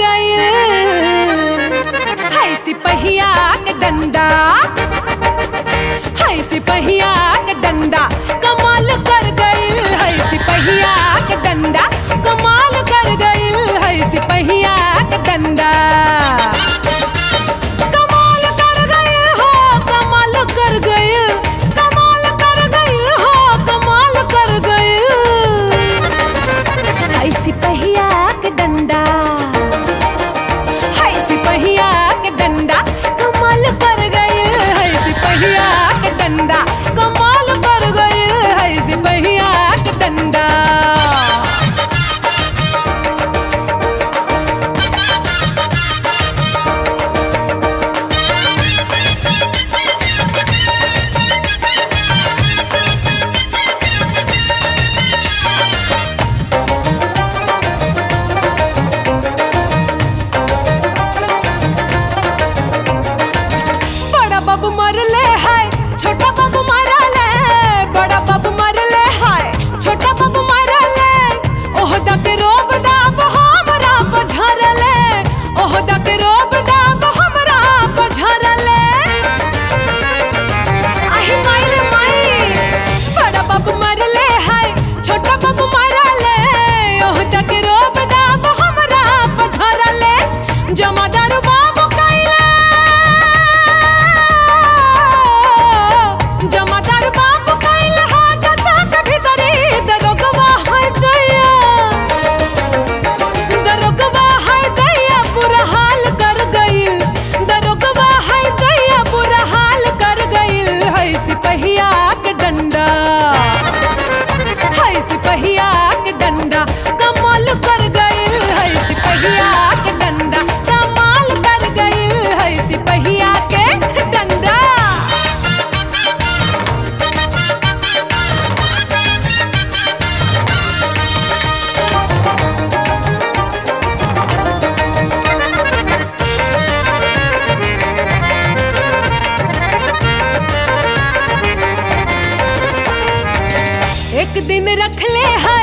गए। है सिपहिया डंडा। है सिपहिया बड़ा ले है छोटा दिन रख ले है